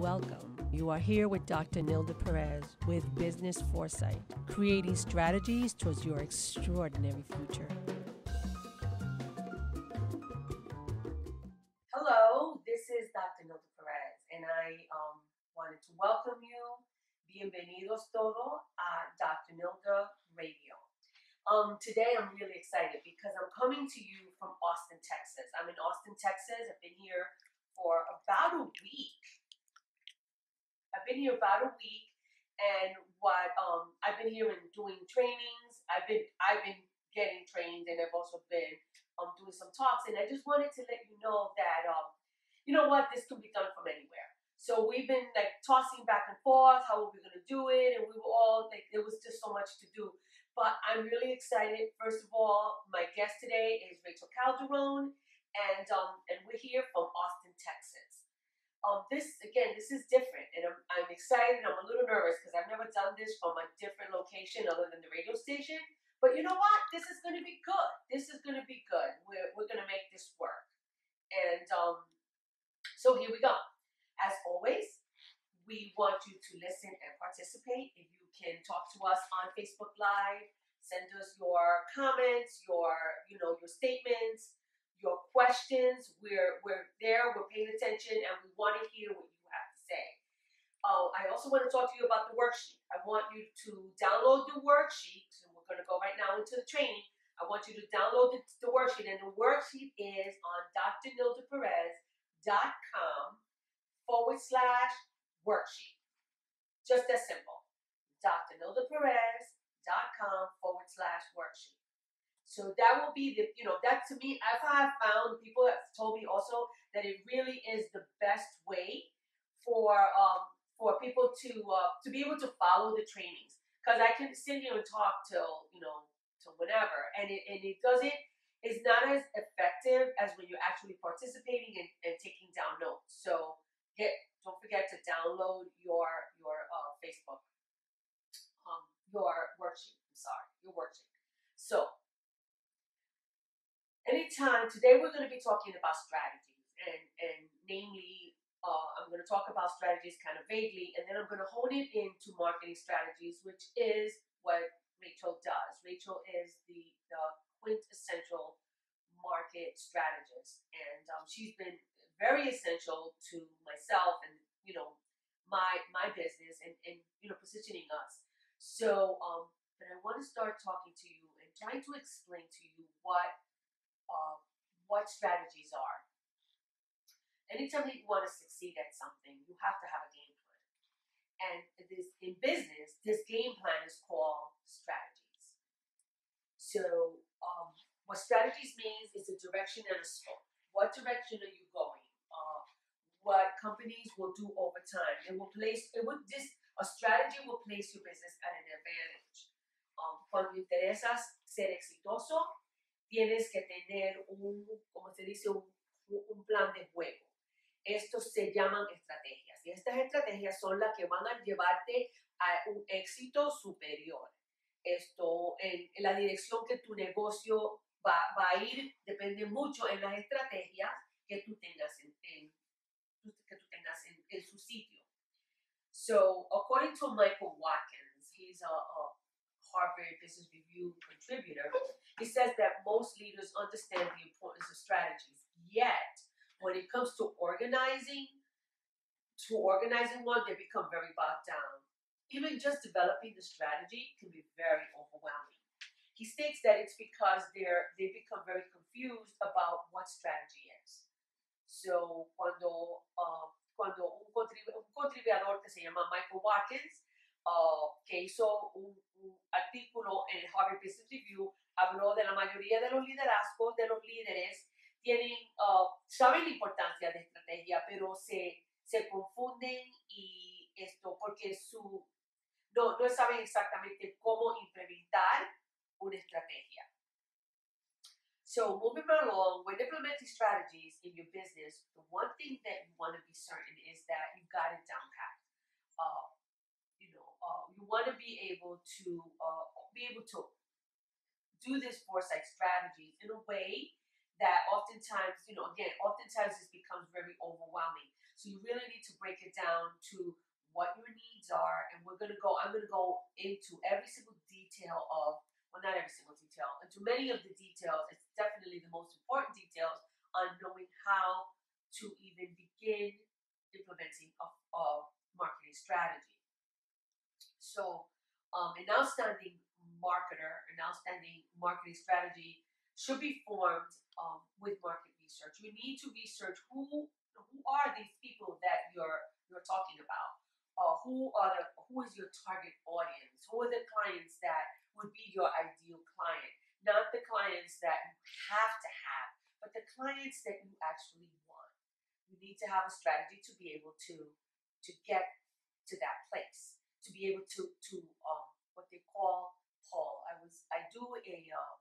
Welcome. You are here with Dr. Nilda Perez with Business Foresight, creating strategies towards your extraordinary future. Hello, this is Dr. Nilda Perez, and I um, wanted to welcome you. Bienvenidos todo a Dr. Nilda Radio. Um, today I'm really excited because I'm coming to you from Austin, Texas. I'm in Austin, Texas. I've been here for about a week. I've been here about a week, and what um, I've been here and doing trainings. I've been I've been getting trained, and I've also been um, doing some talks. And I just wanted to let you know that um, you know what this can be done from anywhere. So we've been like tossing back and forth. How are we going to do it? And we were all like, there was just so much to do. But I'm really excited. First of all, my guest today is Rachel Calderon, and um, and we're here from Austin, Texas. Um, this again, this is different, and I'm, I'm excited. I'm a little nervous because I've never done this from a different location other than the radio station. But you know what? This is going to be good. This is going to be good. We're we're going to make this work. And um, so here we go. As always, we want you to listen and participate. If you can talk to us on Facebook Live, send us your comments, your you know your statements your questions. We're we're there. We're paying attention, and we want to hear what you have to say. Oh, I also want to talk to you about the worksheet. I want you to download the worksheet, and we're going to go right now into the training. I want you to download the, the worksheet, and the worksheet is on drnildaperez.com forward slash worksheet. Just as simple. drnildaperez.com forward slash worksheet. So that will be the, you know, that to me, I've found people have told me also that it really is the best way for um, for people to uh, to be able to follow the trainings. Because I can sit here and talk till you know till whenever, and it and it doesn't. It's not as effective as when you're actually participating and, and taking down notes. So get don't forget to download your your uh, Facebook um, your worksheet. I'm sorry, your worksheet. So anytime today we're going to be talking about strategies and and namely uh, i'm going to talk about strategies kind of vaguely and then i'm going to hone it into marketing strategies which is what rachel does rachel is the the quintessential market strategist and um, she's been very essential to myself and you know my my business and and you know positioning us so um but i want to start talking to you and trying to explain to you what uh, what strategies are. Anytime you want to succeed at something, you have to have a game. And this in business, this game plan is called strategies. So um, what strategies means is a direction and a scope. What direction are you going? Uh, what companies will do over time. It will place it would this a strategy will place your business at an advantage. Um, cuando interesas ser exitoso, tienes que tener un, como se dice, un, un plan de juego. Estos se llaman estrategias y estas estrategias son las que van a llevarte a un éxito superior. Esto, en, la dirección que tu negocio va, va, a ir depende mucho en las estrategias que tú tengas en, en que tú tengas en, en, su sitio. So, according to Michael Watkins, he's a, a Harvard Business Review contributor, he says that most leaders understand the importance of strategies. Yet, when it comes to organizing, to organizing one, they become very bogged down. Even just developing the strategy can be very overwhelming. He states that it's because they're they become very confused about what strategy is. So cuando uh, cuando un, un contribuidor que se llama Michael Watkins uh, que hizo un, un, artículo en el Harvard Business Review, habló de la mayoría de los liderazgos, de los líderes, tienen, uh, saben la importancia de estrategia, pero se, se confunden y esto porque su, no, no saben exactamente cómo implementar una estrategia. So moving along, when implementing strategies in your business, the one thing that you want to be certain is that you've got it down pat. Uh, uh, you want to be able to uh, be able to do this foresight strategy in a way that oftentimes, you know, again, oftentimes this becomes very overwhelming. So you really need to break it down to what your needs are, and we're gonna go. I'm gonna go into every single detail of, well, not every single detail, into many of the details. It's definitely the most important details on knowing how to even begin implementing a, a marketing strategy. So, um, an outstanding marketer, an outstanding marketing strategy should be formed um, with market research. You need to research who who are these people that you're you're talking about uh, who are the who is your target audience? Who are the clients that would be your ideal client? Not the clients that you have to have, but the clients that you actually want. You need to have a strategy to be able to to get to that place, to be able to to um, what they call pull. I was I do a uh,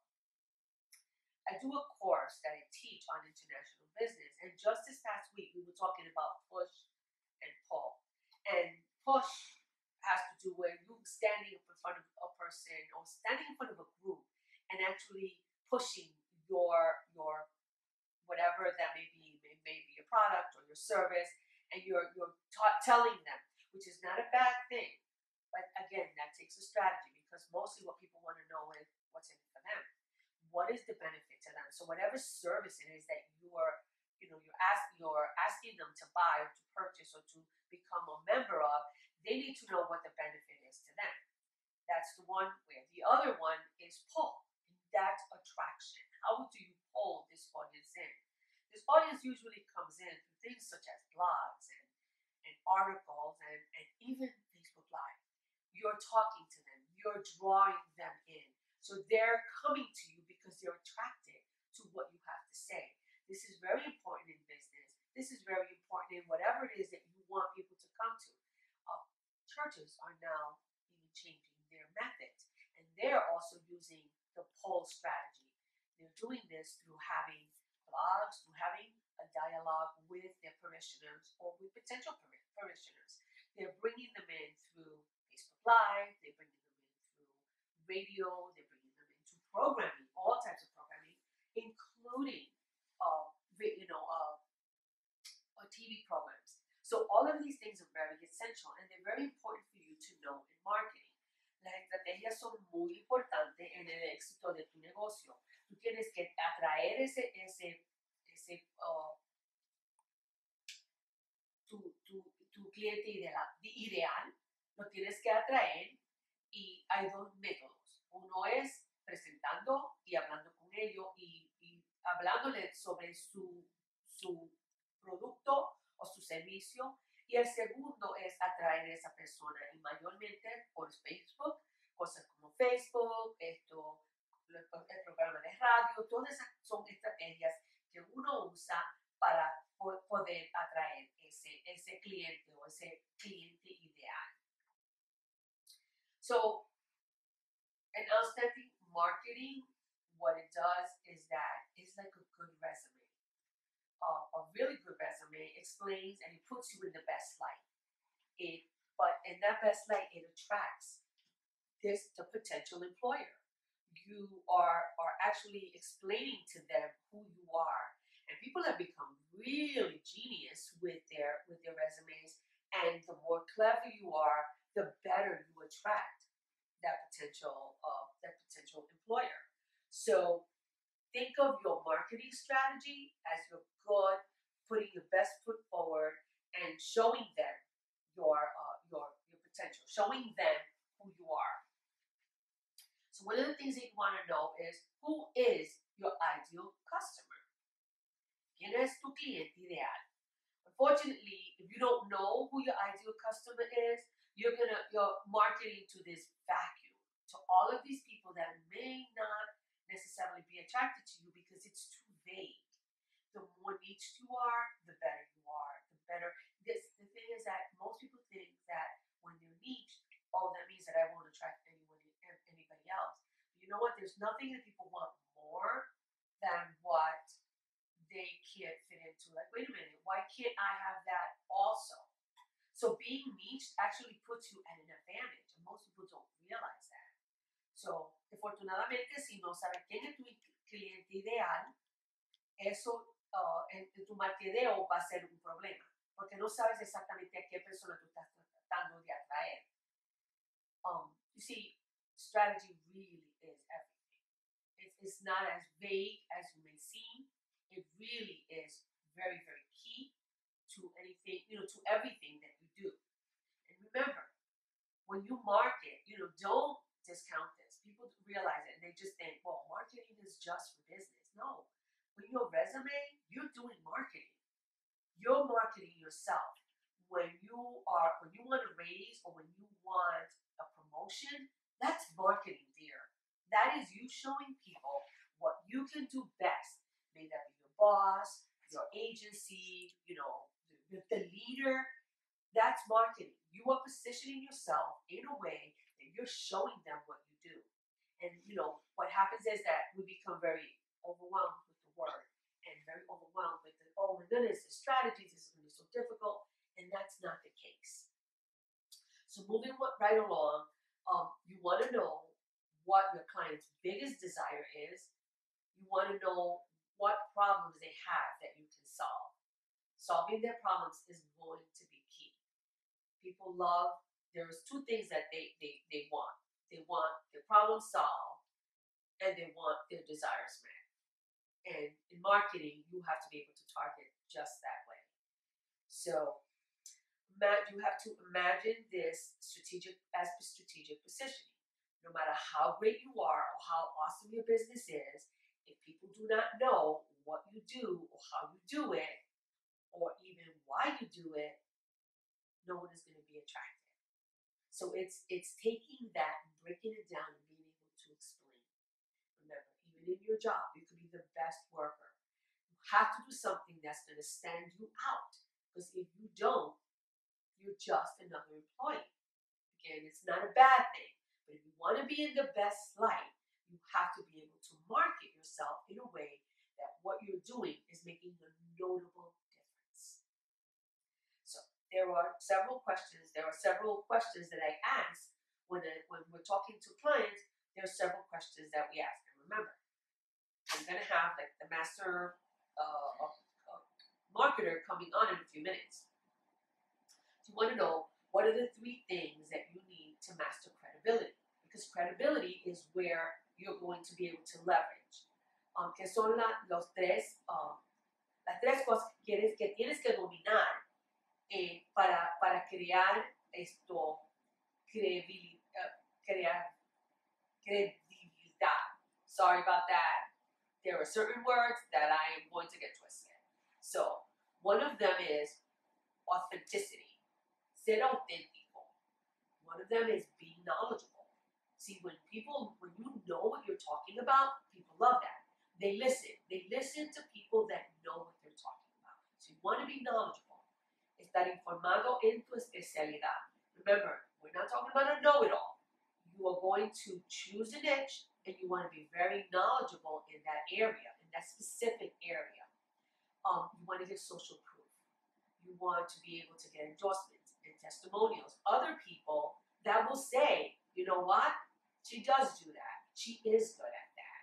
I do a course that I teach on international business, and just this past week we were talking about push and pull, and push has to do with you standing up in front of a person or standing in front of a group and actually pushing your your whatever that may be, may, may be your product or your service, and you're you're ta- telling them, which is not a bad thing. But again, that takes a strategy because mostly what people want to know is what's in it for them. What is the benefit to them? So whatever service it is that you are, you know, you're asking you're asking them to buy or to purchase or to become a member of, they need to know what the benefit is to them. That's the one way. The other one is pull, that's attraction. How do you pull this audience in? This audience usually comes in through things such as blogs and, and articles and, and even Facebook Live. You're talking to them, you're drawing them in. So they're coming to you because they're attracted to what you have to say. This is very important in business. This is very important in whatever it is that you want people to come to uh, churches are now even changing their methods. And they're also using the pull strategy. They're doing this through having blogs, through having a dialogue with their parishioners or with potential parishioners. They're bringing them in through Facebook Live, they're bringing them in through radio, they're programming, all types of programming, including, uh, you know, uh, uh TV programs so all of these things are very essential and they're very important for you to know in marketing. Las estrategias son muy importantes en el éxito de tu negocio. Tú tienes que atraer ese, ese, ese uh, tu, tu, tu, cliente ideal, ideal, lo tienes que atraer y hay dos métodos. Uno es presentando y hablando con ellos y, y hablándole sobre su, su producto o su servicio. Y el segundo es atraer a esa persona y mayormente por Facebook, cosas como Facebook, esto, el programa de radio, todas esas son estrategias que uno usa para poder atraer ese, ese cliente o ese cliente ideal. So, an outstanding marketing, what it does is that it's like a good resume a, a really good resume explains and it puts you in the best light. It, but in that best light, it attracts this the potential employer. You are are actually explaining to them who you are, and people have become really genius with their with their resumes. And the more clever you are, the better you attract that potential uh, that potential employer. So think of your marketing strategy as your good, putting your best foot forward and showing them your uh, your your potential, showing them who you are. So one of the things that you want to know is who is your ideal customer? ¿Quién es tu cliente ideal? Unfortunately, if you don't know who your ideal customer is, you're gonna you're marketing to this vacuum to all of these people that may not necessarily be attracted to you because it's too vague. The more niched you are, the better you are. The better. This the thing is that most people think that when they're niched, oh, that means that I won't attract anyone, anybody else. You know what? There's nothing that people want more than what they can't fit into. Like, wait a minute, why can't I have that also? So being niched actually puts you at an advantage, and most people don't realize that. So Afortunadamente, si no sabes quién es tu cliente ideal, eso uh, en, tu marketeo va a ser un problema, porque no sabes exactamente a qué persona tú estás tratando de atraer. Um, you see, strategy really is everything. It's, it's not as vague as you may seem. It really is very, very key to anything, you know, to everything that you do. And remember, when you market, you know, don't discount this. People realize it and they just think, well, marketing is just for business. No. When your resume, you're doing marketing. You're marketing yourself. When you are when you want to raise or when you want a promotion, that's marketing, dear. That is you showing people what you can do best. May that be your boss, your agency, you know, the, the leader. That's marketing. You are positioning yourself in a way that you're showing them what you do. And you know, what happens is that we become very overwhelmed with the word and very overwhelmed with the oh my goodness, the strategies this is gonna be so difficult, and that's not the case. So moving right along, um, you want to know what your client's biggest desire is. You want to know what problems they have that you can solve. Solving their problems is going to be key. People love, there's two things that they, they, they want. They want their problem solved and they want their desires met. And in marketing, you have to be able to target just that way. So Matt, you have to imagine this strategic as strategic positioning. No matter how great you are or how awesome your business is, if people do not know what you do or how you do it, or even why you do it, no one is going to be attracted. So it's it's taking that and breaking it down and being able to explain. Remember, even in your job, you can be the best worker. You have to do something that's going to stand you out. Because if you don't, you're just another employee. Again, it's not a bad thing, but if you want to be in the best light, you have to be able to market yourself in a way that what you're doing is making a notable there are several questions. There are several questions that I ask when, I, when we're talking to clients. There are several questions that we ask. And remember, I'm going to have like the master uh, uh, marketer coming on in a few minutes you want to know what are the three things that you need to master credibility. Because credibility is where you're going to be able to leverage. Um, que son la, los tres, uh, las tres cosas que tienes que dominar eh, para, para crear esto, credibilidad, uh, crear credibilidad. Sorry about that. There are certain words that I am going to get twisted. So, one of them is authenticity ser auténtico. One of them is being knowledgeable. See, when people, when you know what you're talking about, people love that. They listen. They listen to people that know what they're talking about. So you want to be knowledgeable. Estar informado en tu especialidad. Remember, we're not talking about a know-it-all. You are going to choose a niche and you want to be very knowledgeable in that area, in that specific area. Um, you want to get social proof. You want to be able to get endorsements and testimonials, other people that will say, you know what? She does do that. She is good at that.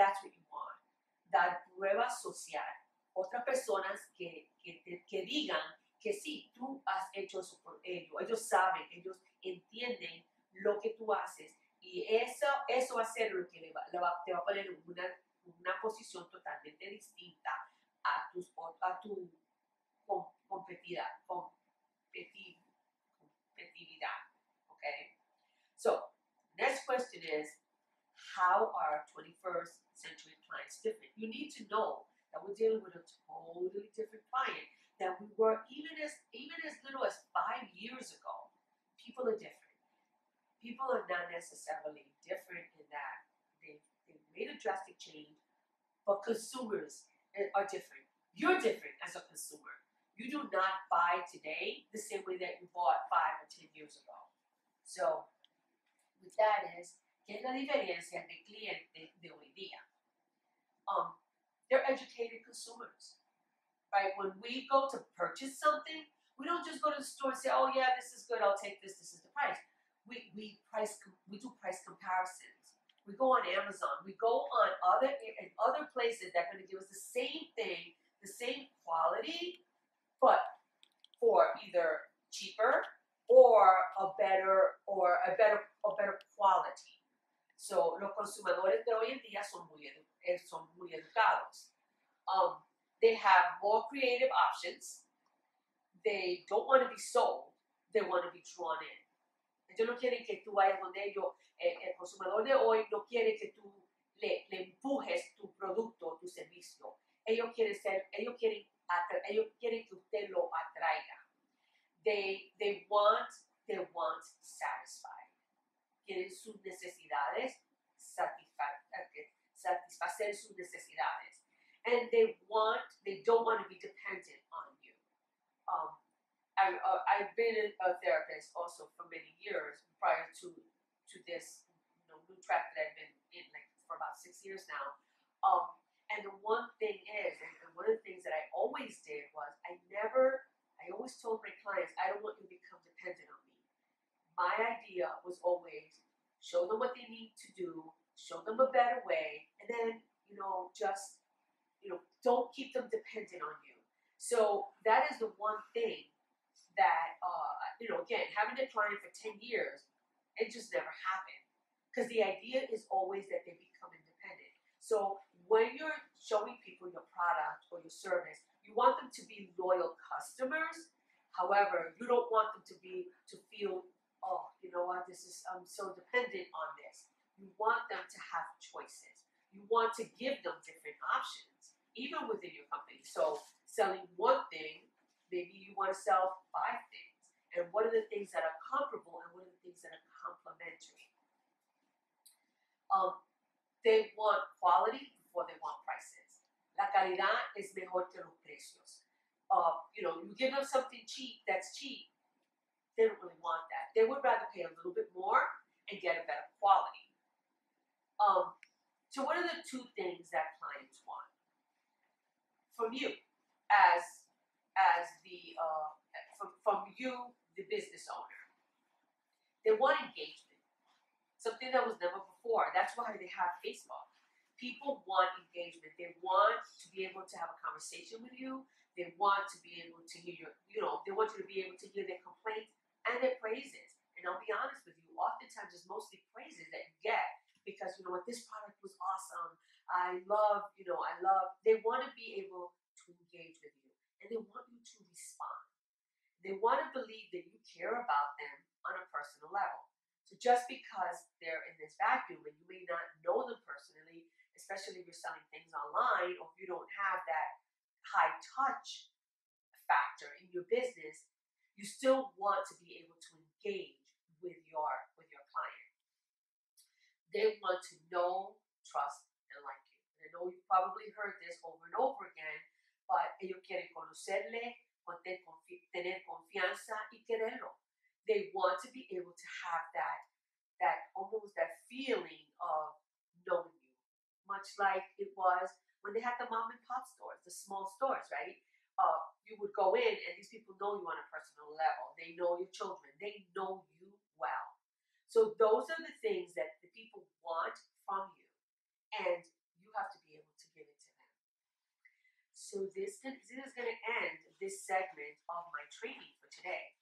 That's what you want. Prueba social. Otras personas que, que, que digan que sí, tú has hecho eso por ellos. Ellos saben, ellos entienden lo que tú haces. Y eso, eso va a ser lo que le va, le va, te va a poner en una, una posición totalmente distinta a, tus, a tu competida, competitividad. Okay? So, next question is how are 21st century clients different? You need to know that we're dealing with a totally different client than we were even as even as little as five years ago. People are different. People are not necessarily different in that they they made a drastic change, but consumers are different. You're different as a consumer. You do not buy today the same way that you bought five or ten years ago. So, with that is, ¿qué la diferencia de cliente de hoy día? Um, they're educated consumers, right? When we go to purchase something, we don't just go to the store and say, "Oh yeah, this is good. I'll take this. This is the price." We we price we do price comparisons. We go on Amazon. We go on other in other places that are going to give us the same thing, the same quality, but for either cheaper or a better or a better a better quality. So los consumidores de hoy en día son muy eh, son muy educados. Um, they have more creative options. They don't want to be sold. They want to be drawn in. Ellos no quieren que tú vayas donde ellos. eh, el consumidor de hoy no quiere que tú le, empujes tu producto, tu servicio. Ellos quieren ser, ellos quieren, ellos quieren que usted lo atraiga. They, they want, they want satisfied. Quieren sus necesidades, satisfa- satisfacer sus necesidades. And they want, they don't want to be dependent on you. Um, I, uh, I've been a therapist also for many years prior to to this you know, new track that I've been in like for about six years now. Um, and the one thing is, and, one of the things that I always did was I never, I always told my clients, I don't want you to become dependent on me. My idea was always show them what they need to do, show them a better way, and then, you know, just, you know, don't keep them dependent on you. So that is the one thing that, uh, you know, again, having a client for 10 years, it just never happened. Because the idea is always that they become independent. So when you're showing people your product or your service, you want them to be loyal customers. However, you don't want them to be to feel, oh, you know what, this is I'm so dependent on this. You want them to have choices. You want to give them different options, even within your company. So selling one thing, maybe you want to sell five things. And what are the things that are comparable and what are the things that are complementary? Um, they want quality before they want prices. La calidad es mejor que los precios. Uh, you know, you give them something cheap that's cheap, they don't really want that. They would rather pay a little bit more and get a better quality. Um, so, what are the two things that clients want from you as as the uh, from from you, the business owner? They want engagement, something that was never before. That's why they have Facebook. People want engagement. They want to be able to have a conversation with you. They want to be able to hear your, you know, they want you to be able to hear their complaints and their praises. And I'll be honest with you, oftentimes it's mostly praises that you get because you know what, this product was awesome. I love, you know, I love. They want to be able to engage with you, and they want you to respond. They want to believe that you care about them on a personal level. So just because they're in this vacuum and you may not know them personally, especially if you're selling things online or if you don't have that high touch factor in your business, you still want to be able to engage with your with your client. They want to know, trust, and like you. And I know you've probably heard this over and over again, but ellos quieren conocerle, tener confianza y quererlo. They want to be able to have that that almost that feeling of knowing you, much like it was when they had the mom and pop stores, the small stores, right? Uh, you would go in and these people know you on a personal level. They know your children. They know you well. So those are the things that the people want from you, and you have to be able to give it to them. So this, this is going to end this segment of my training for today.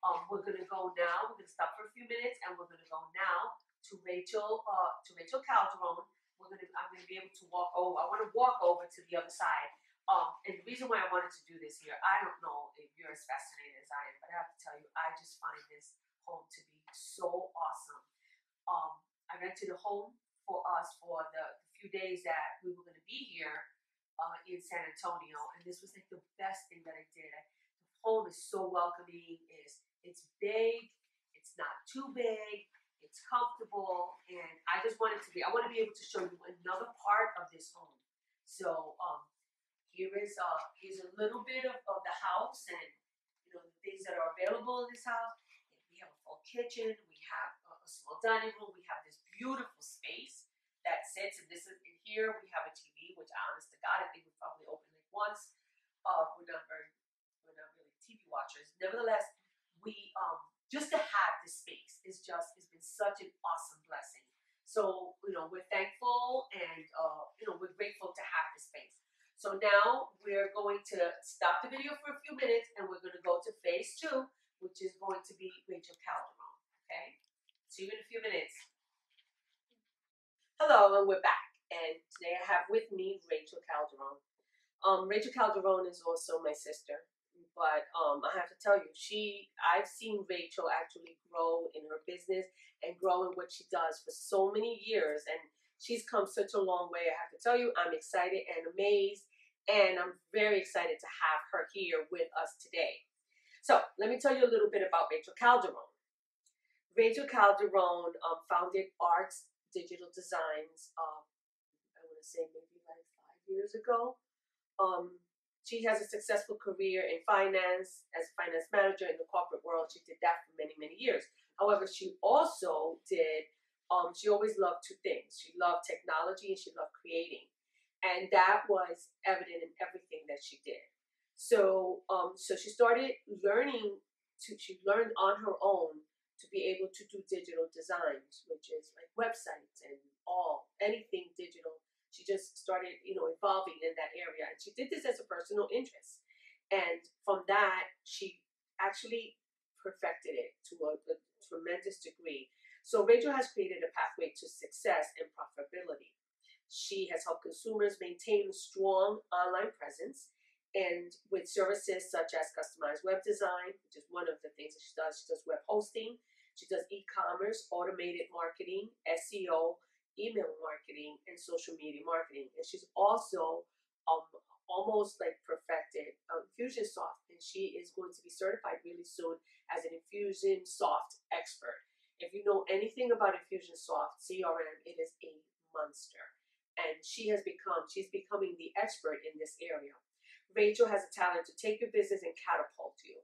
Um, we're going to go now. We're going to stop for a few minutes, and we're going to go now to Rachel uh, to Rachel Calderon. We're going to I'm going to be able to walk over. I want to walk over to the other side. Um, and the reason why I wanted to do this here, I don't know if you're as fascinated as I am, but I have to tell you, I just find this home to be so awesome. Um, I rented a home for us for the few days that we were going to be here uh, in San Antonio, and this was like the best thing that I did. I, the home is so welcoming. Is it's big. It's not too big. It's comfortable, and I just wanted to be. I want to be able to show you another part of this home. So um, here is uh here's a little bit of, of the house and you know the things that are available in this house. We have a full kitchen. We have a, a small dining room. We have this beautiful space that sits, and this is in here. We have a TV, which honest to God, I think we probably opened like once. Uh, we're not very, we're not really TV watchers. Nevertheless, we um just to have this space is just has been such an awesome blessing. So you know we're thankful and uh, you know we're grateful to have this space. So now we're going to stop the video for a few minutes and we're going to go to phase two, which is going to be Rachel Calderon. Okay? See you in a few minutes. Hello, and we're back. And today I have with me Rachel Calderon. Um, Rachel Calderon is also my sister, but um, I have to tell you, she I've seen Rachel actually grow in her business and grow in what she does for so many years, and she's come such a long way. I have to tell you, I'm excited and amazed, and I'm very excited to have her here with us today. So let me tell you a little bit about Rachel Calderon. Rachel Calderon um, founded AARKS Digital Designs. Uh, I want to say maybe like five years ago. Um, she has a successful career in finance as a finance manager in the corporate world. She did that for many, many years. However, she also did, um, she always loved two things. She loved technology and she loved creating. And that was evident in everything that she did. So, um, so she started learning to, she learned on her own to be able to do digital designs, which is like websites and all, anything digital she just started, you know, evolving in that area. And she did this as a personal interest. And from that, she actually perfected it to a, a tremendous degree. So Rachel has created a pathway to success and profitability. She has helped consumers maintain a strong online presence and with services such as customized web design, which is one of the things that she does. She does web hosting, she does e-commerce, automated marketing, SEO, email marketing and social media marketing. And she's also um, almost like perfected um, Infusionsoft, and she is going to be certified really soon as an Infusionsoft expert. If you know anything about Infusionsoft CRM, it is a monster, and she has become she's becoming the expert in this area. Rachel has a talent to take your business and catapult you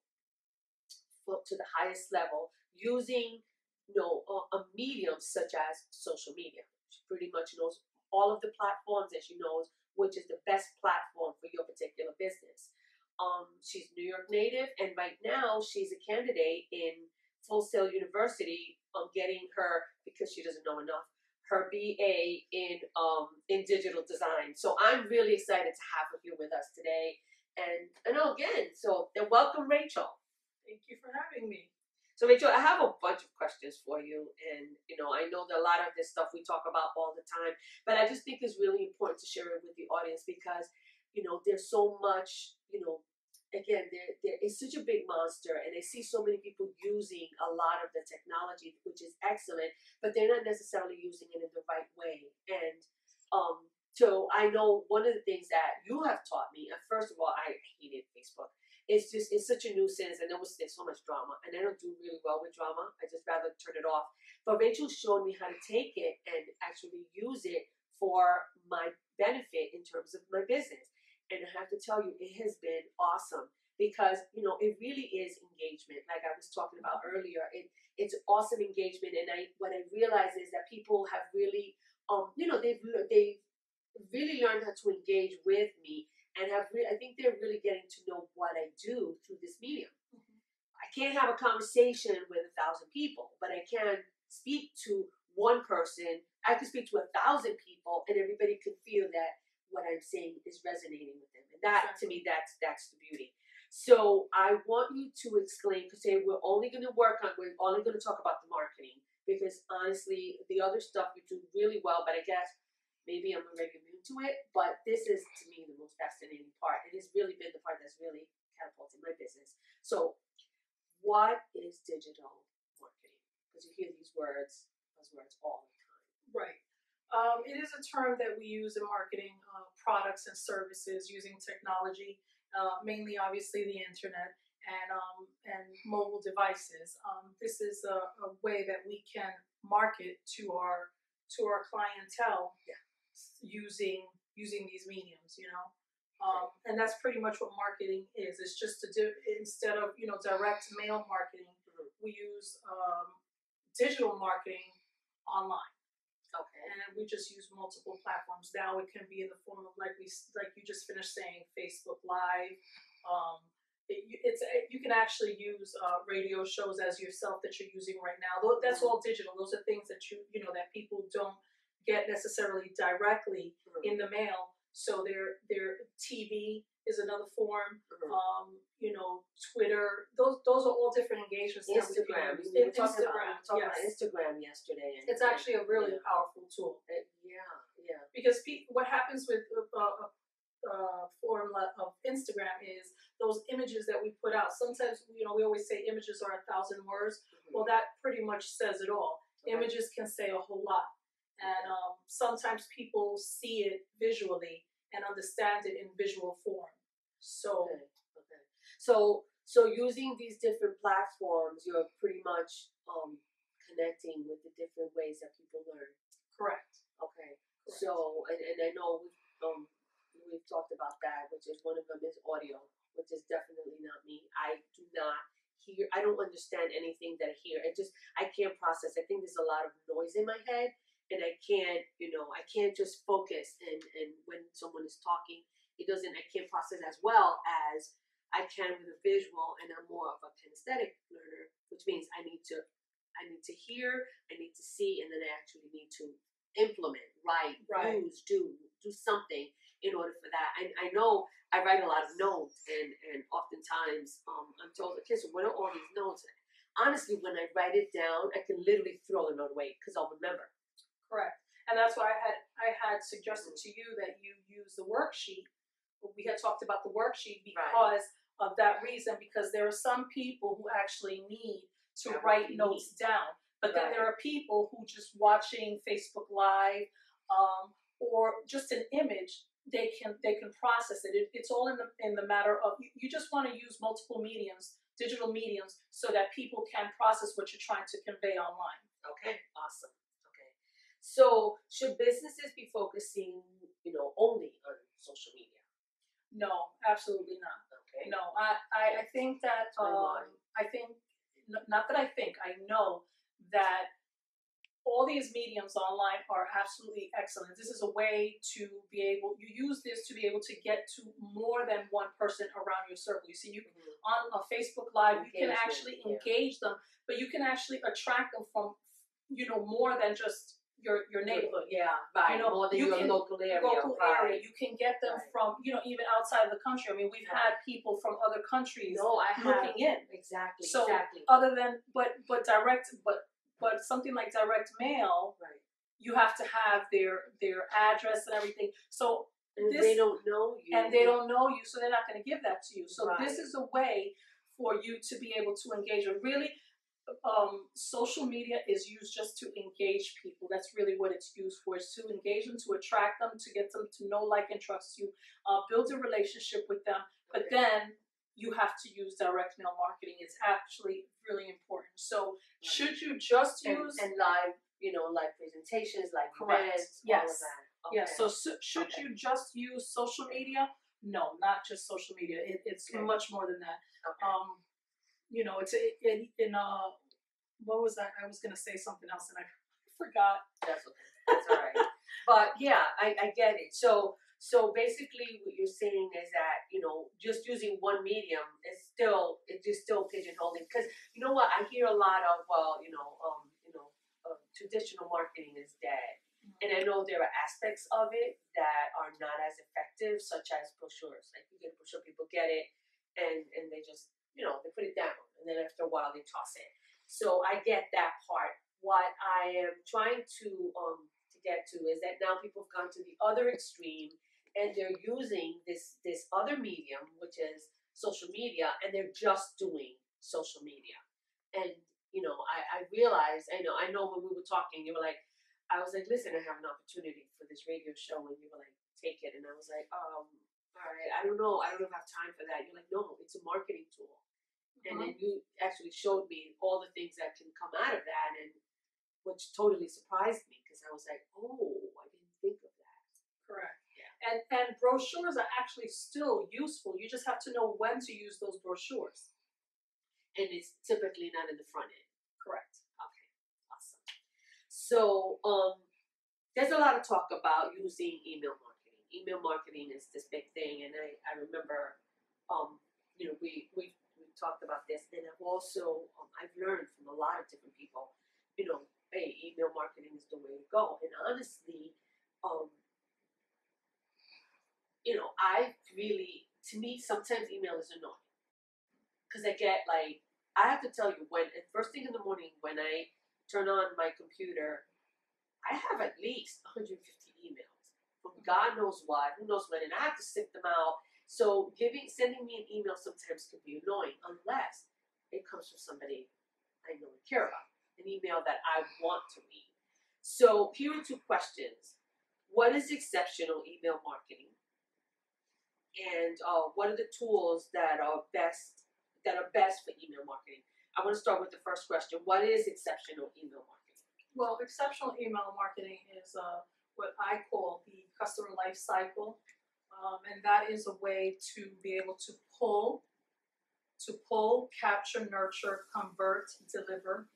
to the highest level using you know, a medium such as social media. She pretty much knows all of the platforms and she knows which is the best platform for your particular business. Um, she's New York native, and right now she's a candidate in Full Sail University on getting her because she doesn't know enough her BA in um, in digital design. So I'm really excited to have her here with us today. And know again, so welcome Rachel. Thank you for having me. So Rachel, I have a bunch of questions for you, and you know I know that a lot of this stuff we talk about all the time, but I just think it's really important to share it with the audience because you know there's so much you know again there there is such a big monster, and I see so many people using a lot of the technology, which is excellent, but they're not necessarily using it in the right way, and um. So I know one of the things that you have taught me, and first of all, I hated Facebook it's just it's such a nuisance and there was there's so much drama and I don't do really well with drama. I just rather turn it off. But Rachel showed me how to take it and actually use it for my benefit in terms of my business. And I have to tell you, it has been awesome because you know it really is engagement. Like I was talking about earlier, it it's awesome engagement. And I what I realize is that people have really um you know they've they've really learned how to engage with me and have re- I think they're really getting to know what I do through this medium. Mm-hmm. I can't have a conversation with a thousand people, but I can speak to one person. I can speak to a thousand people, and everybody can feel that what I'm saying is resonating with them. And that, to me, that's that's the beauty. So I want you to explain because say we're only going to work on we're only going to talk about the marketing because honestly, the other stuff you do really well, but I guess maybe I'm immune to it, but this is to me the most fascinating part. It has really been the part that's really catapulted my business. So, what is digital marketing? Because you hear these words, those words all the time. Right. Um, it is a term that we use in marketing uh, products and services using technology, uh, mainly obviously the internet and um, and mobile devices. Um, this is a, a, way that we can market to our to our clientele. Yeah using using these mediums, you know. Um, and that's pretty much what marketing is. It's just to do instead of you know direct mail marketing, mm-hmm. we use um, digital marketing online. Okay. And we just use multiple platforms. Now it can be in the form of like we like you just finished saying Facebook Live. Um, it, it's you can actually use uh, radio shows as yourself that you're using right now. Though that's mm-hmm. all digital. Those are things that you you know that people don't get necessarily directly mm-hmm. in the mail. So their their TV is another form. Mm-hmm. Um, you know, Twitter. those those are all different engagements. we Instagram. We were In- talking, about, we Instagram, were talking about. Instagram yesterday. And, It's actually a really Yeah. powerful tool and, yeah, yeah. because pe- what happens with uh, a uh, form of Instagram is those images that we put out. Sometimes you know we always say images are a thousand words. Well, that pretty much says it all. Okay. Images can say a whole lot, and um, sometimes people see it visually and understand it in visual form. So Okay. Okay. So so using these different platforms, you're pretty much um connecting with the different ways that people learn. correct. Okay. Correct. So and, and I know we've um we've talked about that, which is one of them is audio, which is definitely not me. I do not hear I don't understand anything that I hear. I just I can't process. I think there's a lot of noise in my head and I can't, you know, I can't just focus and, and when someone is talking, it doesn't I can't process as well as I can with a visual and I'm more of a kinesthetic learner, which means I need to I need to hear, I need to see, and then I actually need to implement, write, Right. use, do, do something in order for that. And I know I write a lot of notes, and and oftentimes um, I'm told, okay, so what are all these notes? Honestly, when I write it down, I can literally throw the note away because I'll remember. Correct. And that's why I had I had suggested to you that you use the worksheet. We had talked about the worksheet because of that reason, because there are some people who actually need to what write notes down. But then there are people who just watching Facebook Live um, or just an image, they can they can process it. it it's all in the in the matter of you, you just want to use multiple mediums, digital mediums, so that people can process what you're trying to convey online. Okay, awesome. So should businesses be focusing, you know, only on social media? No, absolutely not. Okay. No, I, I, I think that um, I think not that I think I know that all these mediums online are absolutely excellent. This is a way to be able you use this to be able to get to more than one person around your circle. You see, you Mhm. on a Facebook Live, you can actually yeah. engage them, but you can actually attract them from you know more than just your your neighborhood. Yeah, right. You know, more than you your can- local area. local right. area. You can get them Right. from, you know, even outside of the country. I mean, we've had people from other countries No, I have looking in. exactly, So, exactly. Other than, but but direct, but but something like direct mail, right. you have to have their their address and everything. So And this- they don't know you. and they don't know you, so they're not going to give that to you. So this is a way for you to be able to engage. And really, um, social media is used just to engage people. That's really what it's used for. is to engage them, to attract them, to get them to know, like, and trust you, uh, build a relationship with them. But Okay. then you have to use direct mail marketing. It's actually really important. So should you just and, use and live, you know, live presentations, Correct. events, all Yes. of that. Yeah, Okay. so should Okay. you just use social media? No, not just social media. It, it's Okay. much more than that. okay. Um, you know, it's in, in uh, what was that? I was gonna say something else and I forgot. That's okay. That's all right. But yeah, I, I get it. So so basically, what you're saying is that you know just using one medium is still it's just still pigeonholing because you know what I hear a lot of well you know um you know uh, traditional marketing is dead. And I know there are aspects of it that are not as effective, such as brochures. Like you get a brochure, people get it, and and they just you know they put it down, and then after a while they toss it. So I get that part. What I am trying to um to get to is that now people have gone to the other extreme, and they're using this this other medium, which is social media, and they're just doing social media. And you know, I I realize I know I know when we were talking, you were like. I was like, listen, I have an opportunity for this radio show, and you were like, take it, and I was like, um, all right, I don't know, I don't have time for that. You're like, no, it's a marketing tool, and Uh-huh. then you actually showed me all the things that can come out of that, and which totally surprised me because I was like, oh, I didn't think of that. Correct. Yeah. And and brochures are actually still useful. You just have to know when to use those brochures. And it's typically not in the front end. Correct. Okay, awesome. So, um, there's a lot of talk about using email marketing. Email marketing is this big thing, and I, I remember, um, you know, we we we talked about this, and I've also um, I've learned from a lot of different people, you know, hey, email marketing is the way to go. And honestly, um, you know, I really, to me, sometimes email is annoying because I get like I have to tell you when first thing in the morning when I turn on my computer, I have at least 150 emails from God knows what, who knows when, and I have to sift them out. So giving sending me an email sometimes can be annoying unless it comes from somebody I know and care about, an email that I want to read. So here are two questions. What is exceptional email marketing? And uh, what are the tools that are best that are best for email marketing? I want to start with the first question. What is exceptional email marketing? Well, exceptional email marketing is uh, what I call the customer life cycle, um, and that is a way to be able to pull, to pull, capture, nurture, convert, deliver,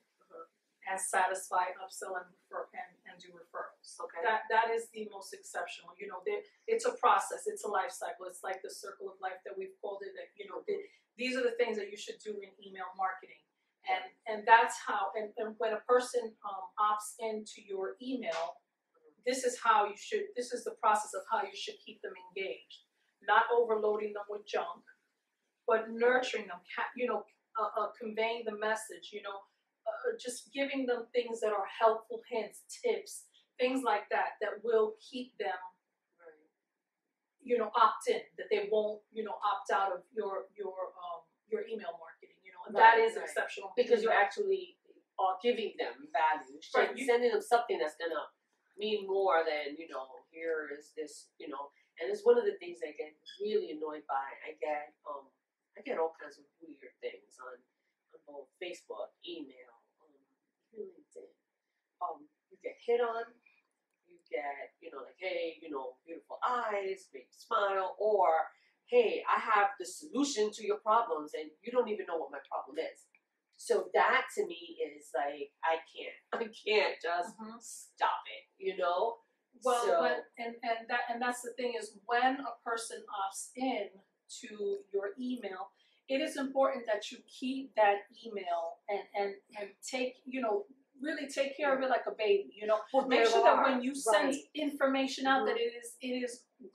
and satisfy, upsell, and refer and, and do referrals. Okay. That that is the most exceptional. You know, it's a process. It's a life cycle. It's like the circle of life that we've called it. That you know, the, these are the things that you should do in email marketing, and and that's how. And, and when a person um, opts into your email, this is how you should. This is the process of how you should keep them engaged, not overloading them with junk, but nurturing them. You know, uh, uh, conveying the message. You know, uh, just giving them things that are helpful hints, tips, things like that that will keep them you know opt in that they won't you know opt out of your your um your email marketing you know and Right, is right. exceptional Because you're actually are giving them value, Right, sending them something that's gonna mean more than you know. Here is this, you know, and it's one of the things I get really annoyed by. I get um, I get all kinds of weird things on on both Facebook, email, um, LinkedIn. Um, you get hit on, you get you know like hey, you know, beautiful eyes, make smile, or hey, I have the solution to your problems, and you don't even know what my problem is. So that to me is like I can't, I can't just Mhm. stop it, you know. well so, but and and that and that's the thing is when a person opts in to your email it is important that you keep that email and and and take you know really take care of it like a baby you know well, make sure that when you send right. information out Mhm. that it is it is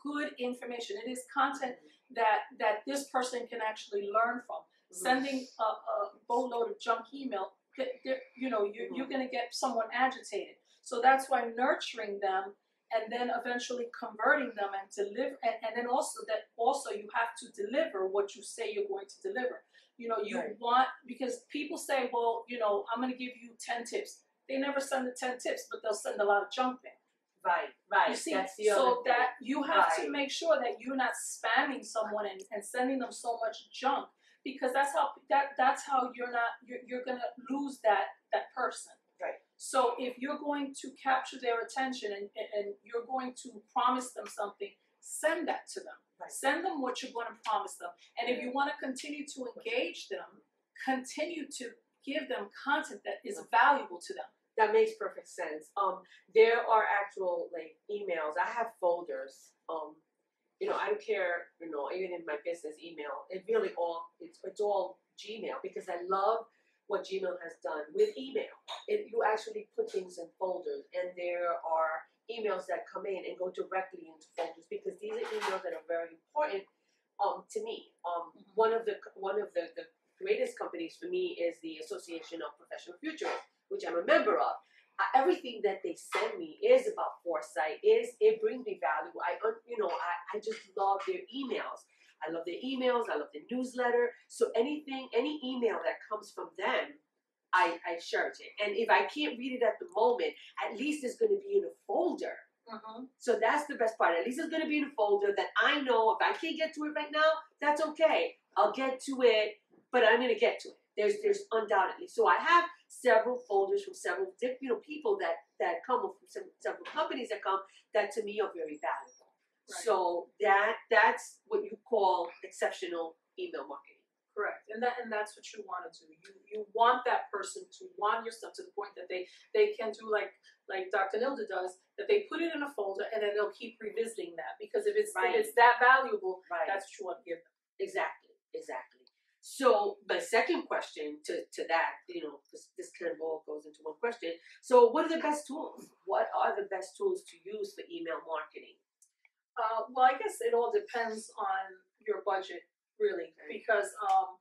good information it is content that that this person can actually learn from. Sending a, a boatload of junk email th- th- you know you, you're mm-hmm. going to get someone agitated so that's why nurturing them and then eventually converting them and deliver and, and then also that also you have to deliver what you say you're going to deliver you know you Right. want because people say well you know i'm going to give you 10 tips they never send the 10 tips but they'll send a lot of junk in Right, right. you see, That's the so thing. that you have to Right. make sure that you're not spamming someone and, and sending them so much junk because that's how that that's how you're not you're, you're gonna lose that that person. Right. So if you're going to capture their attention and, and, you're going to promise them something, send that to them. Right. Send them what you're going to promise them. And if you want to continue to engage them, continue to give them content that is valuable to them. That makes perfect sense. Um, there are actual like emails. I have folders. Um, you know, I don't care. You know, even in my business email, it really all it's it's all Gmail because I love what Gmail has done with email. It, you actually put things in folders, and there are emails that come in and go directly into folders because these are emails that are very important um, to me. Um, Mhm. One of the one of the, the greatest companies for me is the Association of Professional Futurists, which I'm a member of. Everything that they send me is about foresight. Is it brings me value? I you know I, I just love their emails. I love their emails. I love the newsletter. So anything, any email that comes from them, I I cherish it. And if I can't read it at the moment, at least it's going to be in a folder. Mm-hmm. So that's the best part. At least it's gonna be in a folder that I know if I can't get to it right now, that's okay. I'll get to it, but I'm gonna get to it. There's there's undoubtedly. So I have several folders from several different you know people that that come from some, several companies that come that to me are very valuable. Right. So that that's what you call exceptional email marketing. Correct, and that and that's what you want to do. You you want that person to want your stuff to the point that they they can do like like Dr. Nilda does, that they put it in a folder and then they'll keep revisiting that because if it's Right. if it's that valuable, Right. that's what you want to give them. Exactly, exactly. So my second question to, to that, you know, this, this kind of all goes into one question. So what are the best tools? What are the best tools to use for email marketing? Uh, well, I guess it all depends on your budget, really, Okay. because um,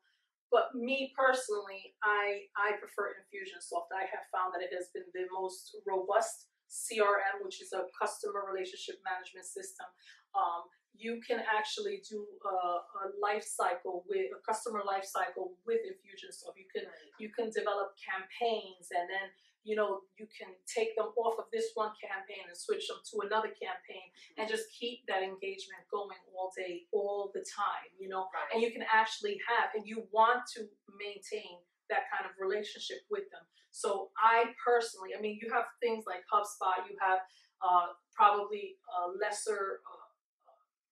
but me personally, I I prefer Infusionsoft. I have found that it has been the most robust CRM, which is a customer relationship management system. Um, you can actually do a, a life cycle with a customer life cycle with Infusionsoft. You can you can develop campaigns and then you know you can take them off of this one campaign and switch them to another campaign and just keep that engagement going all day all the time you know Right. and you can actually have and you want to maintain that kind of relationship with them so i personally i mean you have things like hubspot you have uh, probably uh, lesser uh,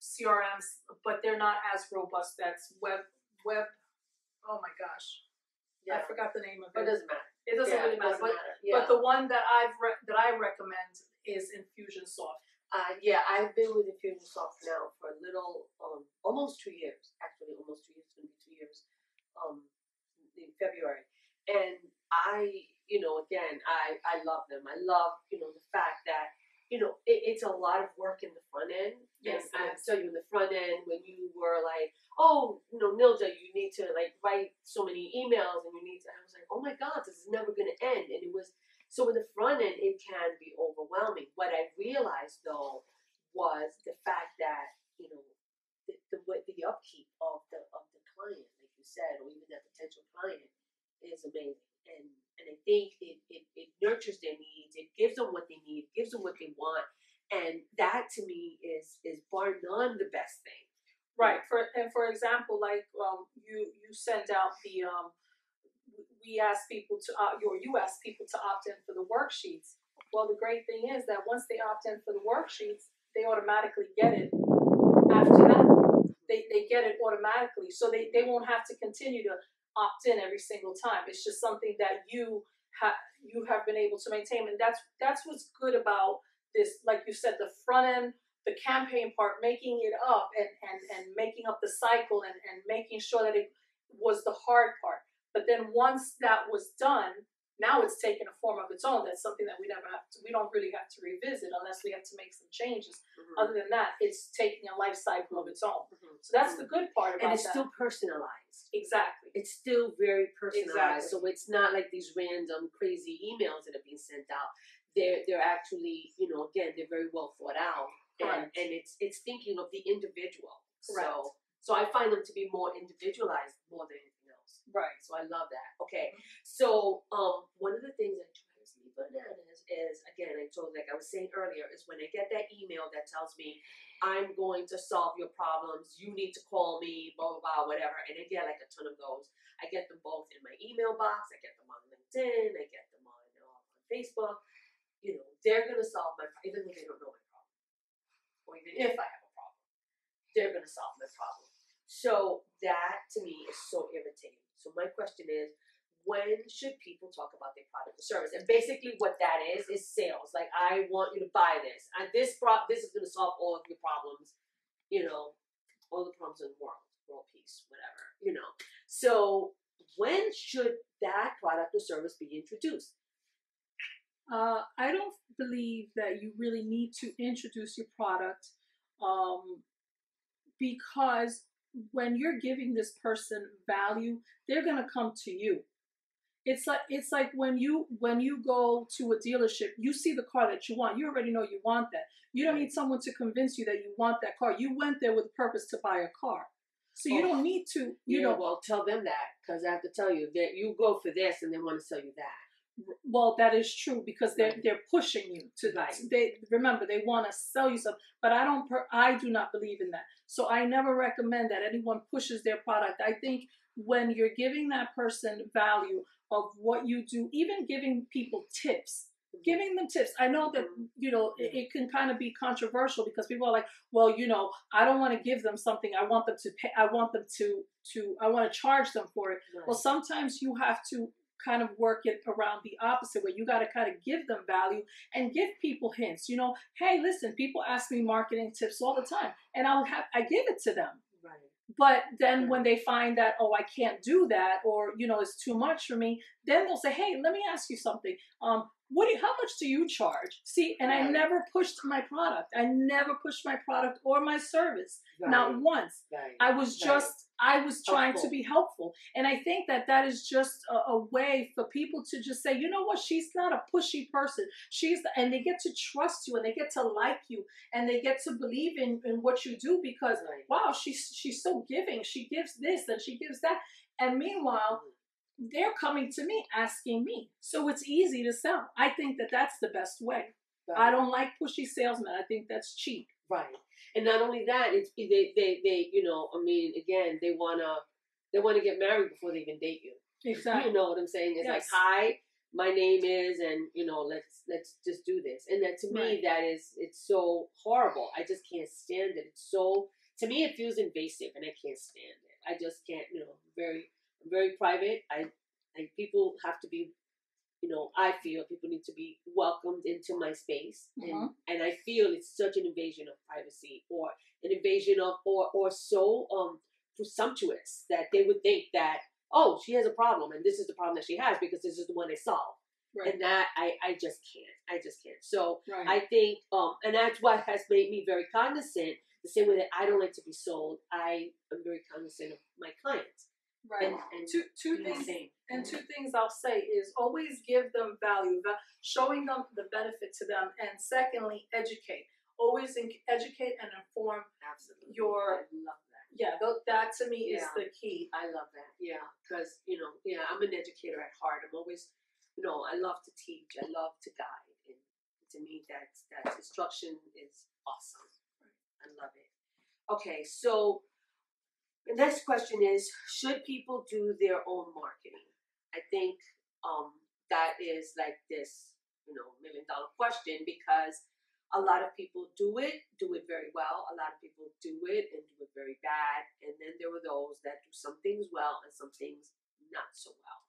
crms but they're not as robust that's web web oh my gosh yeah. i forgot the name of But it it doesn't matter. it doesn't yeah, really matter doesn't but, matter. Yeah. but the one that i've re- that i recommend is infusionsoft Uh, yeah, I've been with Infusionsoft now for a little, um, almost two years. Actually, almost two years. It's be two years, um, February. And I, you know, again, I I love them. I love, you know, the fact that, you know, it, it's a lot of work in the front end. Yes, And I tell you in the front end when you were like, oh, you know, Nilda, you need to like write so many emails and you need to. I was like, oh my God, this is never gonna end. And it was so in the front end, it can be overwhelming. What I realized though was the fact that you know the the, the upkeep of the of the client, you said, or even that potential client, is amazing. And and I think it, it it nurtures their needs. It gives them what they need. Gives them what they want. And that to me is is bar none the best thing. Right. For and for example, like um, you you send out the um, we ask people to uh, or you ask people to opt in for the worksheets. Well, the great thing is that once they opt in for the worksheets, they automatically get it. They they get it automatically, so they they won't have to continue to opt in every single time. It's just something that you have you have been able to maintain, and that's that's what's good about this. Like you said, the front end the campaign part, making it up and, and, and making up the cycle and, and making sure that it was the hard part. But then once that was done, now it's taken a form of its own. That's something that we never have to, we don't really have to revisit unless we have to make some changes. Other than that, it's taking a life cycle of its own. Mhm. So that's the good part about it. And it's that. still personalized. exactly. It's still very personalized. Exactly. So it's not like these random crazy emails that are being sent out. They're they're actually, you know, again, they're very well thought out. And Correct. and it's it's thinking of the individual. Correct. So so I find them to be more individualized more than. Right. So I love that. Okay. So um one of the things that drives me bananas is again I told like I was saying earlier is when I get that email that tells me I'm going to solve your problems, you need to call me, blah blah blah, whatever. And I get like a ton of those. I get them both in my email box, I get them on LinkedIn, I get them on, uh, on Facebook. You know, they're gonna solve my even though they don't know my problem. Or even if I have a problem, they're gonna solve my problem. So that to me is so irritating. So my question is, when should people talk about their product or service? And basically, what that is is sales. Like, I want you to buy this, and this pro- this is going to solve all of your problems. You know, all the problems in the world, world peace, whatever. You know. So when should that product or service be introduced? Uh, I don't believe that you really need to introduce your product um, because when you're giving this person value, they're gonna come to you. It's like it's like when you when you go to a dealership, you see the car that you want. You already know you want that. You don't need someone to convince you that you want that car. You went there with purpose to buy a car, so you Oh. don't need to. You yeah, know, well, tell them that because I have to tell you that you go for this and they want to sell you that. Well that is true because they're they're pushing you to Right. they remember they want to sell you something but i don't per, i do not believe in that. So i never recommend that anyone pushes their product. I think when you're giving that person value of what you do even giving people tips mm-hmm. giving them tips. I know that mm-hmm. you know it, it can kind of be controversial because people are like well you know i don't want to give them something. I want them to pay i want them to to i want to charge them for it. Well, sometimes you have to kind of work it around the opposite way. You got to kind of give them value and give people hints. You know, hey, listen, people ask me marketing tips all the time, and I'll have I give it to them. right. But then when they find that oh I can't do that or you know it's too much for me, then they'll say, hey, let me ask you something. Um, what? Do you, how much do you charge? See, and I never pushed my product. I never pushed my product or my service. Right. Not once. right. I was Right. just I was trying to be helpful. And I think that that is just a, a way for people to just say, you know what, she's not a pushy person. She's, and they get to trust you and they get to like you and they get to believe in, in what you do because, Right. wow, she's, she's so giving. She gives this and she gives that. And meanwhile, they're coming to me asking me. So it's easy to sell. I think that that's the best way. I don't like pushy salesmen. I think that's cheap. Right. And not only that, it's eh, they, they, they, you know, I mean, again, they wanna, they wanna get married before they even date you. Exactly. You know what I'm saying? It's like, hi, my name is, and you know, let's let's just do this. And that to me, Right. that is, it's so horrible. I just can't stand it. It's so, to me, it feels invasive, and I can't stand it. I just can't, you know, very, very private. I, I people have to be, you know, I feel people need to be welcomed into my space, and Mhm. and I feel it's such an invasion of privacy, or an invasion of, or or so um presumptuous that they would think that oh she has a problem and this is the problem that she has because this is the one they solve Right. and that I I just can't I just can't so right. I think um and that's what has made me very cognizant the same way that I don't like to be sold I am very cognizant of my clients right. and and two two things and mm-hmm. two things I'll say is always give them value, showing them the benefit to them, and secondly, educate. Always in- educate and inform. absolutely your- I love that Yeah, tho- that to me is the key. I love that. Yeah, because you know, yeah, I'm an educator at heart. I'm always, you know, I love to teach. I love to guide, and to me, that that instruction is awesome. I love it. Okay, so the next question is: Should people do their own marketing? I think um, that is like this, you know, million dollar question because a lot of people do it, do it very well. A lot of people do it and do it very bad. And then there were those that do some things well and some things not so well.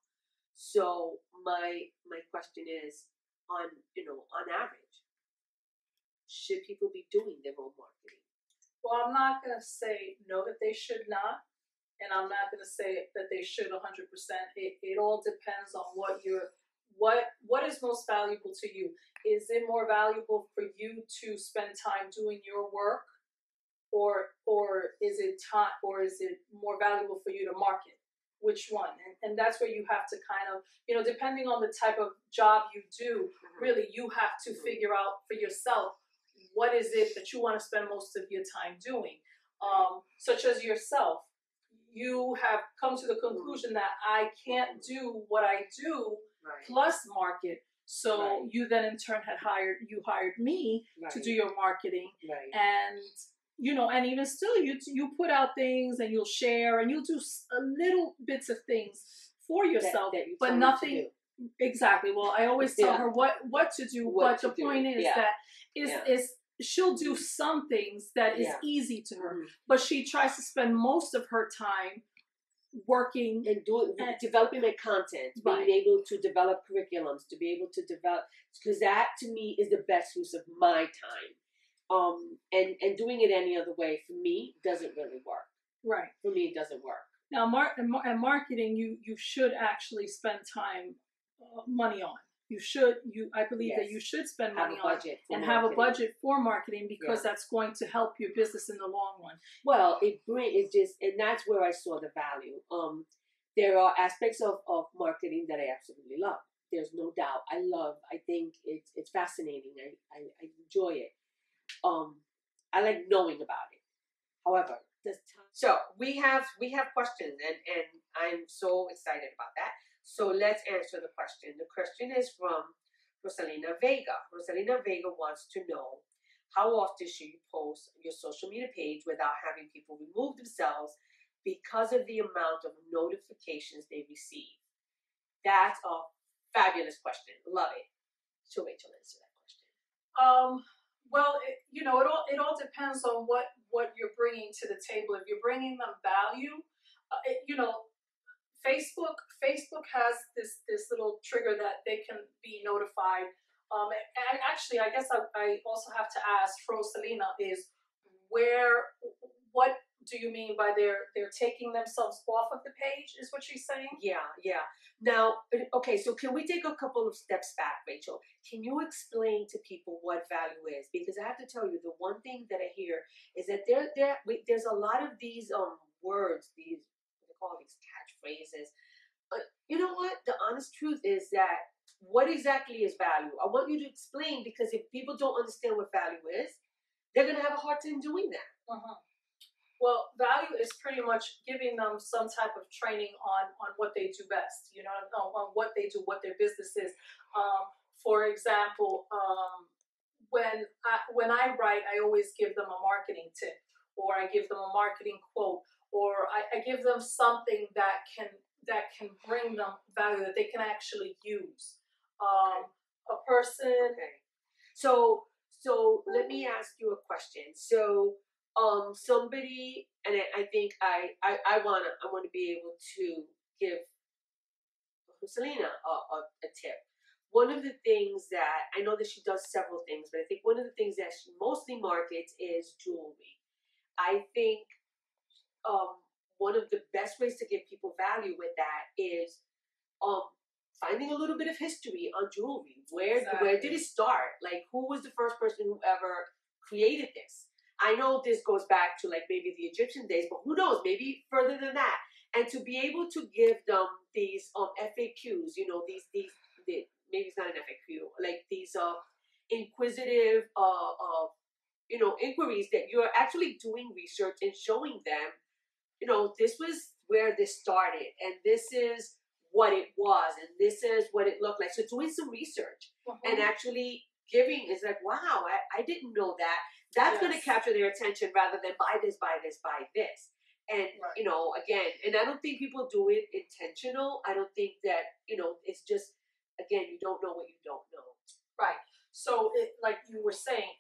So my my question is on you know on average, should people be doing their own marketing? Well, I'm not gonna say no that they should not, and I'm not gonna say that they should 100%. It it all depends on what you're what what is most valuable to you. Is it more valuable for you to spend time doing your work, or or is it time or is it more valuable for you to market? Which one? And and that's where you have to kind of you know depending on the type of job you do, really you have to Mhm. figure out for yourself what is it that you want to spend most of your time doing um, such as yourself you have come to the conclusion that i can't do what i do Right. plus market so Right. you then in turn had hired you hired me Right. to do your marketing right. and you know and even still you you put out things and you'll share and you'll do little bits of things for yourself that you but told me to nothing. Exactly. Well, I always tell Yeah. her what what to do, What but the do, point is yeah. that is Yeah. is she'll do some things that is Yeah. easy to her, Mhm. but she tries to spend most of her time working. and doing And- developing my content, Right. being able to develop curriculums, to be able to develop because that to me is the best use of my time. Um, and and doing it any other way for me doesn't really work. Right For me, it doesn't work. now, mar- and mar- and marketing, you you should actually spend time, uh, money on. You should you I believe that you should spend Have money a on budget and have a budget for marketing because Yeah. that's going to help your business in the long run. Well, it bring it just, and that's where I saw the value. Um, there are aspects of, of marketing that I absolutely love. There's no doubt. I love. I think it's it's fascinating. I, I, I enjoy it. Um, I like knowing about it. However, so we have we have questions, and and I'm so excited about that. So let's answer the question. The question is from Rosalina Vega. Rosalina Vega wants to know how often should you post your social media page without having people remove themselves because of the amount of notifications they receive? That's a fabulous question. Love it. So Rachel answer that question. Um, well, it, you know, it all it all depends on what what you're bringing to the table. If you're bringing them value, uh, it, you know, Facebook Facebook has this this little trigger that they can be notified. Um, and actually, I guess I, I also have to ask Rosalina is where what do you mean by they're they're taking themselves off of the page? Is what she's saying? Yeah, yeah. Now, okay, so can we take a couple of steps back, Rachel? Can you explain to people what value is? Because I have to tell you, the one thing that I hear is that there, there, there's a lot of these um words, these they these catchphrases. But you know what? The honest truth is that what exactly is value? I want you to explain because if people don't understand what value is, they're gonna have a hard time doing that. Mhm. Well, value is pretty much giving them some type of training on on what they do best. You know, on, on what they do, what their business is. Um, for example, um, when I, when I write, I always give them a marketing tip, or I give them a marketing quote, or I, I give them something that can that can bring them value that they can actually use. Um, A person, Okay. So so let me ask you a question. So um somebody and I, I think I, I I wanna I wanna be able to give Selena a, a, a tip. One of the things that I know that she does several things, but I think one of the things that she mostly markets is jewelry. I think um one of the best ways to give people value with that is um finding a little bit of history on jewelry. Where where did it start? Like who was the first person who ever created this? I know this goes back to like maybe the Egyptian days, but who knows? Maybe further than that. And to be able to give them these um FAQs, you know, these these the, maybe it's not an FAQ, like these uh inquisitive uh uh you know inquiries that you're actually doing research and showing them, you know, this was where this started and this is what it was and this is what it looked like. So doing some research mm-hmm. and actually giving is like, wow, I, I didn't know that. That's going to capture their attention rather than buy this, buy this, buy this. And Right. you know, again, and I don't think people do it intentional. I don't think that you know it's just again you don't know what you don't know. Right. So, it, like you were saying,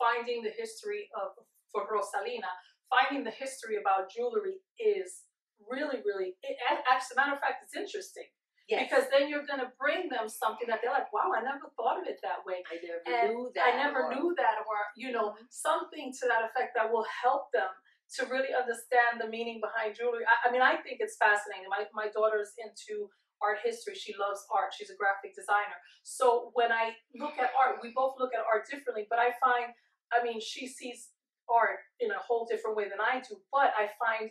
finding the history of for Rosalina, finding the history about jewelry is really, really. It, as a matter of fact, it's interesting because then you're going to bring them something that they're like, "Wow, I never thought of it that way. I never and knew that. I never or- knew that," or you know, mm-hmm. something to that effect that will help them to really understand the meaning behind jewelry. I, I mean, I think it's fascinating. My my daughter's into art history. She loves art. She's a graphic designer. So when I look at art, we both look at art differently. But I find, I mean, she sees art in a whole different way than I do. But I find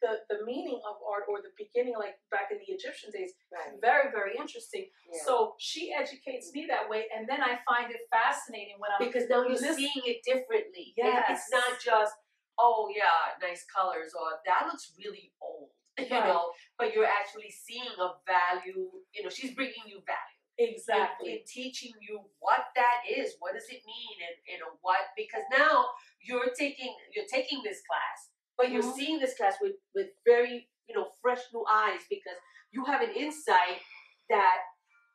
the the meaning of art or the beginning, like back in the Egyptian days, Right. very very interesting. Yeah. So she educates me that way, and then I find it fascinating when I'm because now you're seeing it differently. It- It's not just, oh yeah, nice colors, or that looks really old, you Right. know, but you're actually seeing a value, you know, she's bringing you value. Exactly. In, in teaching you what that is, what does it mean, and know what? Because now you're taking you're taking this class, but you're Mhm. seeing this class with with very you know fresh new eyes because you have an insight that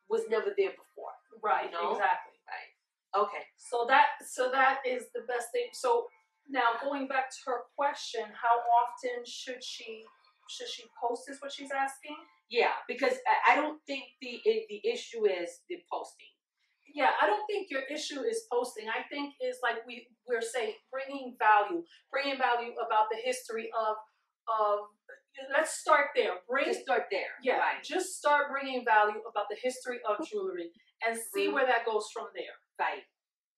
was never there before. right, you know? exactly. Right. Okay. So that so that is the best thing. So now going back to her question, how often should she should she post is what she's asking? Yeah, because I, don't think the the issue is the posting. Yeah, I don't think your issue is posting. I think is like we we're saying bringing value, bringing value about the history of of. Let's start there. Bring Just start there. yeah, Right. just start bringing value about the history of jewelry and see Mhm. where that goes from there. Right.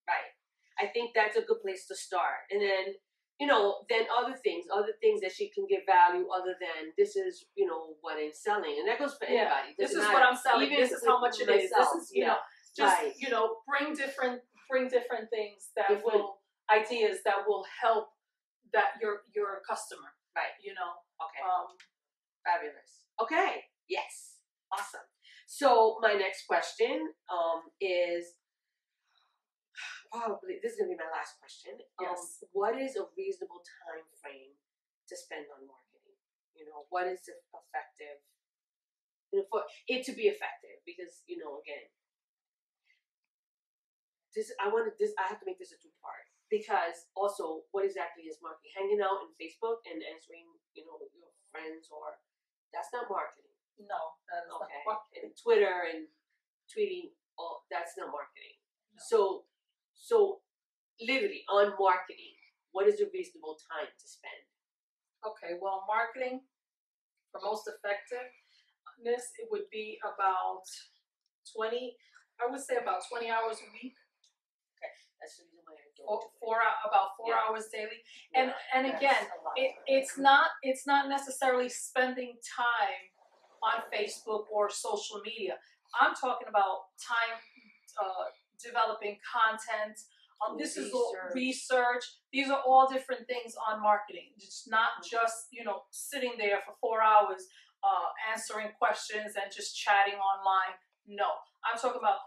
Right. I think that's a good place to start, and then you know, then other things, other things that she can give value other than this is you know what I'm selling, and that goes for Yeah, anybody. This is what I'm selling. Even this is how much it is. This myself, is you yeah. know just Right. you know bring different bring different things that Different- will ideas that will help that your your customer Right. you know Okay. um Fabulous. Okay. Yes. Awesome. So my next question um, is probably this is gonna be my last question. Um, Yes. what is a reasonable time frame to spend on marketing? You know, what is effective? You know, for it to be effective, because you know, again, this I want to this I have to make this a two part because also what exactly is marketing? Hanging out in Facebook and answering you know your friends or that's not marketing. no that is Okay. not And Twitter and tweeting, all that's not marketing. No. So, so literally on marketing, what is a reasonable time to spend? okay well marketing for most effectiveness it would be about 20 i would say about 20 hours a week Okay, That's the reason why I four, do it. four about four Yeah. hours daily. And Yeah, and again, it, it's not it's not necessarily spending time on Facebook or social media. I'm talking about time uh, developing content. Um, this is all Research. research. These are all different things on marketing. It's not Mhm. just you know sitting there for four hours uh, answering questions and just chatting online. No, I'm talking about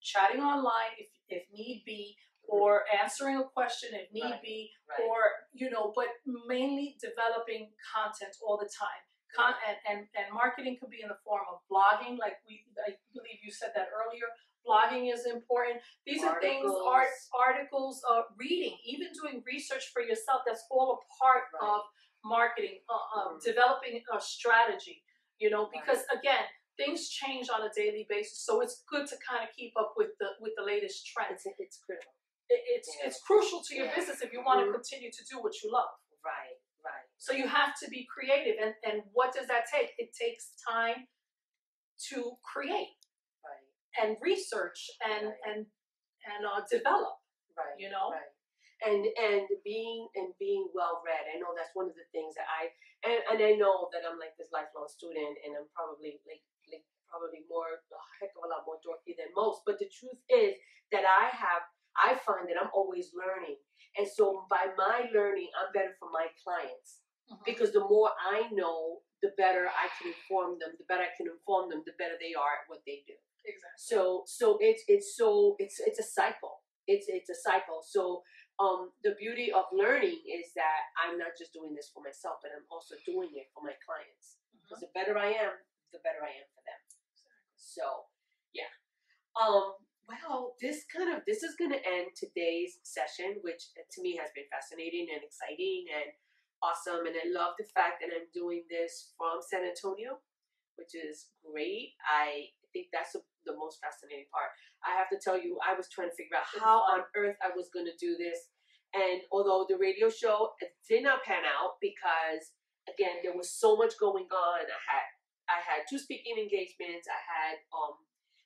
chatting online if if need be, or answering a question if need Right. be, right. or you know but mainly developing content all the time Con- and, and and marketing could be in the form of blogging like we i believe you said that earlier blogging is important these are things art Articles. articles uh, reading even doing research for yourself that's all a part Right. of marketing uh, uh, Mhm. developing a strategy you know because again things change on a daily basis so it's good to kind of keep up with the with the latest trends it's it's critical. it, it's Yeah. it's crucial to your Yeah. business if you want to Mhm. continue to do what you love. Right, right. So you have to be creative, and and what does that take? It takes time to create Right, and research and Right. and and uh, develop. right. You know? Right. And and being and being well read. I know that's one of the things that I and, and I know that I'm like this lifelong student and I'm probably like like probably more a heck of a lot more dorky than most. But the truth is that I have I find that I'm always learning. And so by my learning I'm better for my clients. Because the more I know, the better I can inform them, the better I can inform them, the better they are at what they do. Exactly. So so it's it's so it's it's a cycle. It's it's a cycle. So um the beauty of learning is that I'm not just doing this for myself, but I'm also doing it for my clients. Because the better I am, the better I am for them. So yeah. Um well, this kind of this is going to end today's session, which uh, to me has been fascinating and exciting and awesome. And I love the fact that I'm doing this from San Antonio, which is great. I think that's the the most fascinating part. I have to tell you, I was trying to figure out how on earth I was going to do this. And although the radio show did not pan out because again there was so much going on. I had I had two speaking engagements. I had um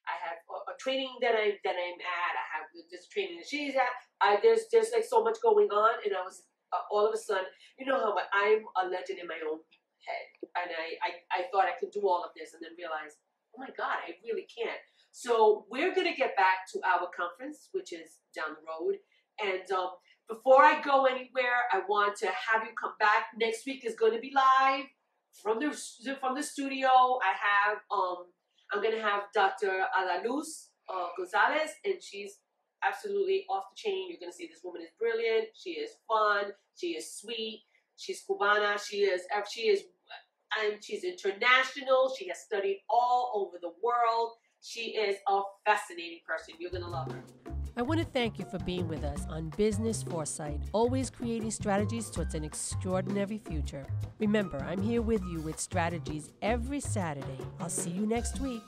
I had a, a training that I that I'm at. I have this training that she's at. I there's there's like so much going on, and I was uh, all of a sudden, you know how I'm a legend in my own head, and I, I I thought I could do all of this, and then realized, oh my God, I really can't. So we're gonna get back to our conference, which is down the road, and um, before I go anywhere, I want to have you come back. Next week is going to be live from the from the studio. I have um I'm gonna have Dr. Alaluz uh, Gonzalez, and she's absolutely off the chain. You're gonna see this woman is brilliant. She is fun. She is sweet. She's Cubana. She is she is and she's international. She has studied all over the world. She is a fascinating person. You're gonna love her. I want to thank you for being with us on Business Foresight, always creating strategies towards an extraordinary future. Remember, I'm here with you with strategies every Saturday. I'll see you next week.